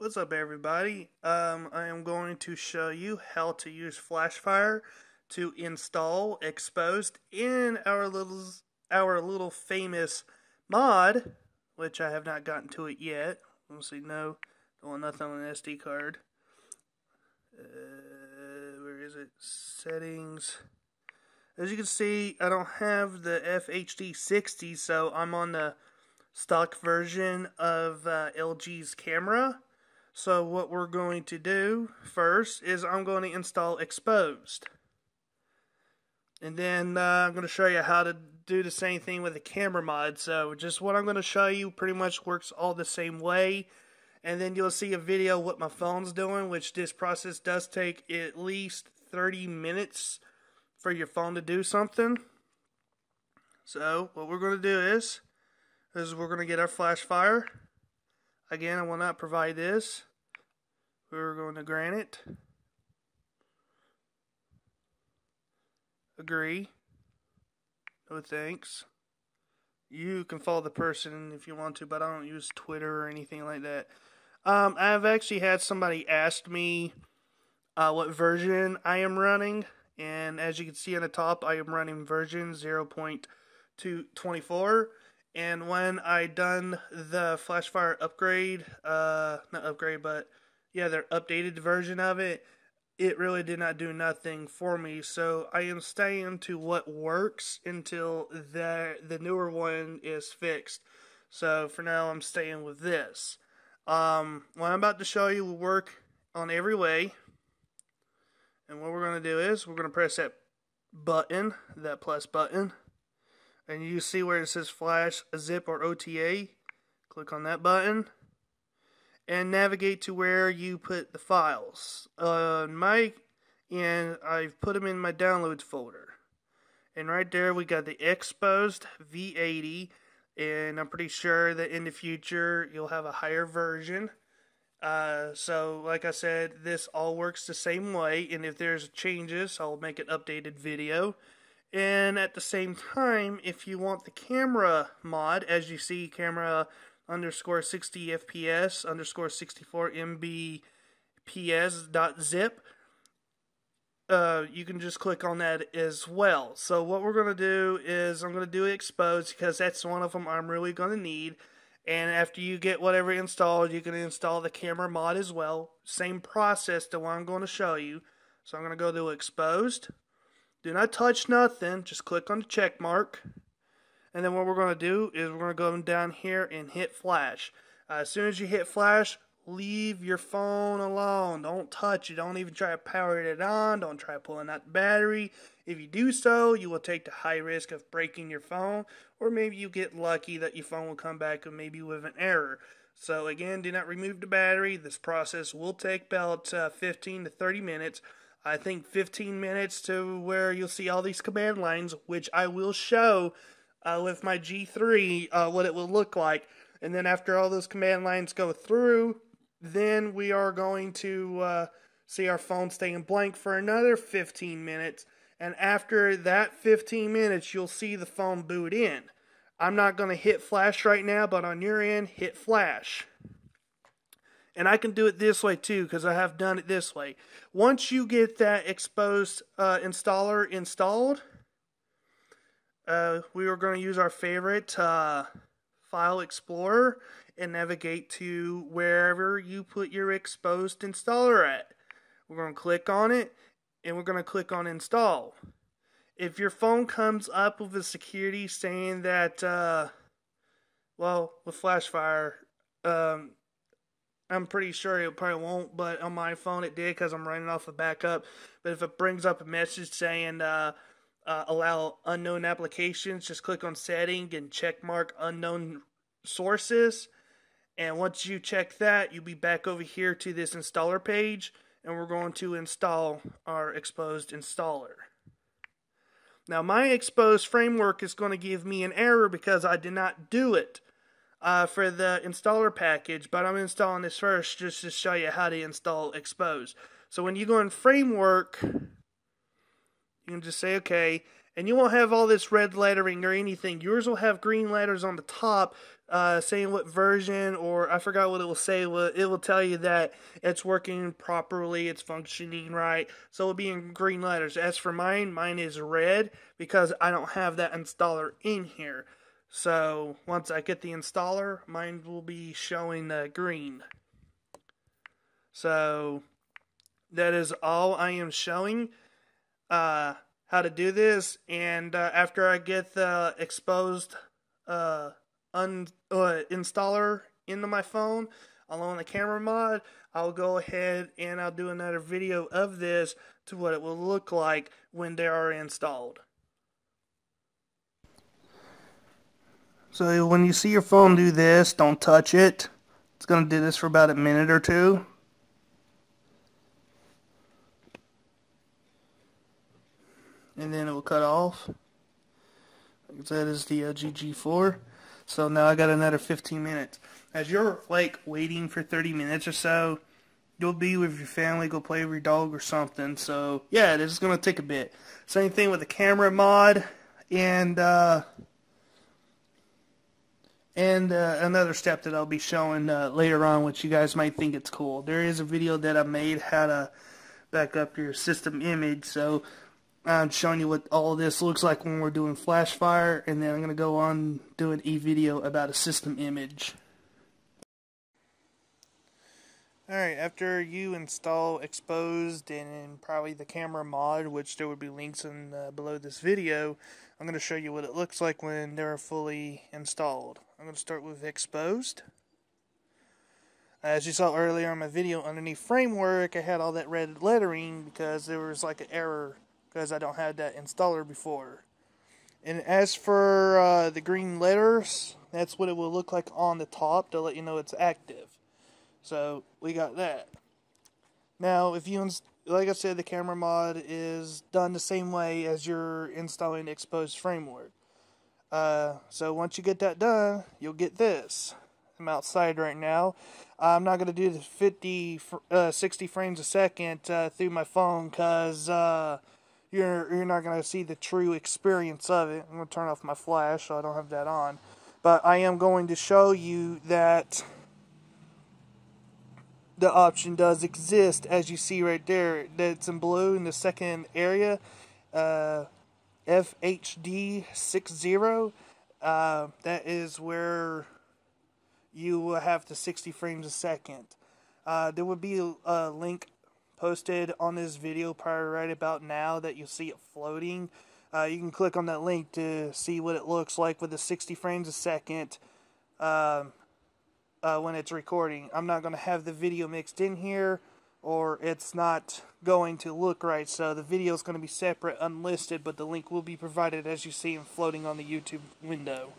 What's up everybody? Um, I am going to show you how to use Flashfire to install Xposed in our little our little famous mod, which I have not gotten to it yet. Let's see, no, don't want nothing on an SD card. Uh, where is it? Settings. As you can see, I don't have the FHD 60, so I'm on the stock version of uh, LG's camera. So what we're going to do first is I'm going to install Xposed. And then uh, I'm going to show you how to do the same thing with the camera mod. So just what I'm going to show you pretty much works all the same way. And then you'll see a video what my phone's doing, which this process does take at least 30 minutes for your phone to do something. So what we're going to do is, is we're going to get our Flashfire. Again, I will not provide this. We're going to granite. Agree. No thanks. You can follow the person if you want to, but I don't use Twitter or anything like that. Um, I've actually had somebody ask me uh, what version I am running, and as you can see on the top, I am running version 0.224. And when I done the Flashfire upgrade, uh, not upgrade, but yeah, their updated version of it, it really did not do nothing for me. So I am staying to what works until the the newer one is fixed. So for now, I'm staying with this. Um, what I'm about to show you will work on every way. And what we're going to do is we're going to press that button, that plus button. And you see where it says flash, zip, or OTA. Click on that button and navigate to where you put the files. Uh, my and I've put them in my downloads folder. And right there we got the Xposed V80 and I'm pretty sure that in the future you'll have a higher version. Uh, so like I said, this all works the same way and if there's changes, I'll make an updated video. And at the same time, if you want the camera mod, as you see, camera underscore 60 fps underscore 64 mbps dot zip uh, you can just click on that as well. So what we're going to do is I'm going to do Xposed because that's one of them I'm really going to need. And after you get whatever installed, you can install the camera mod as well. Same process to what I'm going to show you. So I'm going to go to Xposed. Do not touch nothing. Just click on the check mark. And then what we're going to do is we're going to go down here and hit flash. Uh, as soon as you hit flash, leave your phone alone. Don't touch it. Don't even try to power it on. Don't try pulling out the battery. If you do so, you will take the high risk of breaking your phone, or maybe you get lucky that your phone will come back and maybe with an error. So again, do not remove the battery. This process will take about uh, 15 to 30 minutes. I think 15 minutes to where you'll see all these command lines, which I will show uh, with my G3 uh, what it will look like. And then after all those command lines go through, then we are going to uh, see our phone staying blank for another 15 minutes. And after that 15 minutes, you'll see the phone boot in. I'm not going to hit flash right now, but on your end, hit flash. And I can do it this way too, because I have done it this way. Once you get that Xposed uh, installer installed, uh, we are going to use our favorite uh, file explorer and navigate to wherever you put your Xposed installer at. We're going to click on it and we're going to click on install. If your phone comes up with a security saying that, uh, well, with Flashfire, um, I'm pretty sure it probably won't, but on my phone it did because I'm running off a backup. But if it brings up a message saying, uh, uh, allow unknown applications, just click on setting and check mark unknown sources. And once you check that, you'll be back over here to this installer page and we're going to install our Xposed installer. Now my Xposed framework is going to give me an error because I did not do it uh, for the installer package, but I'm installing this first just to show you how to install Xposed. So when you go in framework, you can just say okay, and you won't have all this red lettering or anything. Yours will have green letters on the top uh, saying what version, or I forgot what it will say. It will tell you that it's working properly, it's functioning right. So it'll be in green letters. As for mine, mine is red because I don't have that installer in here. So once I get the installer, mine will be showing uh, green. So that is all I am showing. Uh, how to do this, and uh, after I get the Xposed uh, un, uh, installer into my phone along the camera mod, I'll go ahead and I'll do another video of this to what it will look like when they are installed. So when you see your phone do this, don't touch it. It's going to do this for about a minute or two. And then it will cut off. That is the uh, GG4. So now I got another 15 minutes. As you're like waiting for 30 minutes or so, you'll be with your family, go play with your dog or something. So yeah, this is to take a bit. Same thing with the camera mod and uh, and uh, another step that I'll be showing uh, later on, which you guys might think it's cool. There is a video that I made how to back up your system image. So I'm showing you what all this looks like when we're doing Flashfire, and then I'm going to go on doing a video about a system image. Alright, after you install Xposed and probably the camera mod, which there would be links in uh, below this video, I'm going to show you what it looks like when they're fully installed. I'm going to start with Xposed. As you saw earlier in my video, underneath Framework, I had all that red lettering because there was like an error because I don't have that installer before. And as for uh, the green letters, that's what it will look like on the top to let you know it's active. So we got that. Now, if you, like I said, the camera mod is done the same way as you're installing the Xposed framework. Uh, so once you get that done, you'll get this. I'm outside right now. I'm not going to do the 50, uh, 60 frames a second uh, through my phone because uh, you're you're not gonna see the true experience of it. I'm gonna turn off my flash so I don't have that on. But I am going to show you that the option does exist as you see right there that's in blue in the second area uh, FHD 60 uh, that is where you will have the 60 frames a second uh, there would be a link posted on this video prior right about now that you'll see it floating. Uh, you can click on that link to see what it looks like with the 60 frames a second um, uh, when it's recording. I'm not going to have the video mixed in here or it's not going to look right. So the video is going to be separate, unlisted, but the link will be provided as you see it floating on the YouTube window.